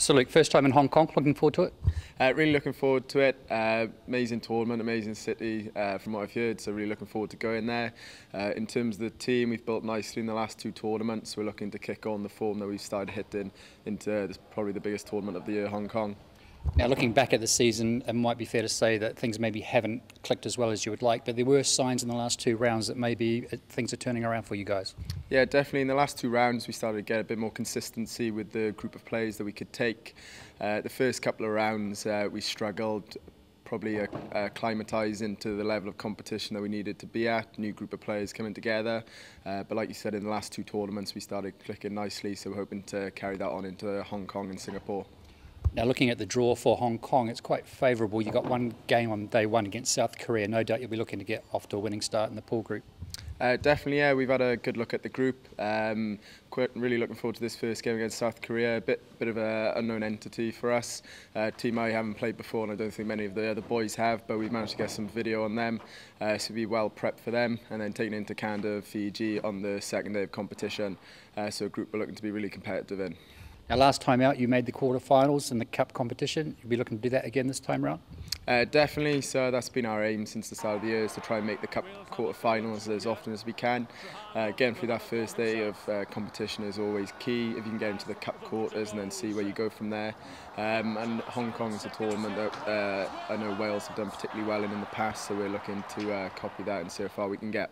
So, Luke, first time in Hong Kong, looking forward to it? Uh, really looking forward to it. Uh, amazing tournament, amazing city uh, from what I've heard, so really looking forward to going there. Uh, in terms of the team, we've built nicely in the last two tournaments. We're looking to kick on the form that we've started hitting into this, probably the biggest tournament of the year, Hong Kong. Now, looking back at the season, it might be fair to say that things maybe haven't clicked as well as you would like, but there were signs in the last two rounds that maybe uh, things are turning around for you guys. Yeah, definitely. In the last two rounds, we started to get a bit more consistency with the group of players that we could take. Uh, the first couple of rounds, uh, we struggled probably uh, acclimatising to the level of competition that we needed to be at, new group of players coming together. Uh, but like you said, in the last two tournaments, we started clicking nicely, so we're hoping to carry that on into Hong Kong and Singapore. Now, looking at the draw for Hong Kong, it's quite favourable. You've got one game on day one against South Korea. No doubt you'll be looking to get off to a winning start in the pool group. Uh, definitely, yeah. We've had a good look at the group. Um, quite really looking forward to this first game against South Korea. A bit, bit of an unknown entity for us. Uh, team I haven't played before, and I don't think many of the other boys have. But we've managed to get some video on them, uh, so be well prepped for them, and then taking into Canada, Fiji on the second day of competition. Uh, so a group we're looking to be really competitive in. Now, last time out, you made the quarterfinals in the cup competition. You'll be looking to do that again this time round? Uh, definitely. So that's been our aim since the start of the year is to try and make the cup quarterfinals as often as we can. Uh, getting through that first day of uh, competition is always key. If you can get into the cup quarters and then see where you go from there. Um, and Hong Kong is a tournament that uh, I know Wales have done particularly well in in the past, so we're looking to uh, copy that and see how far we can get.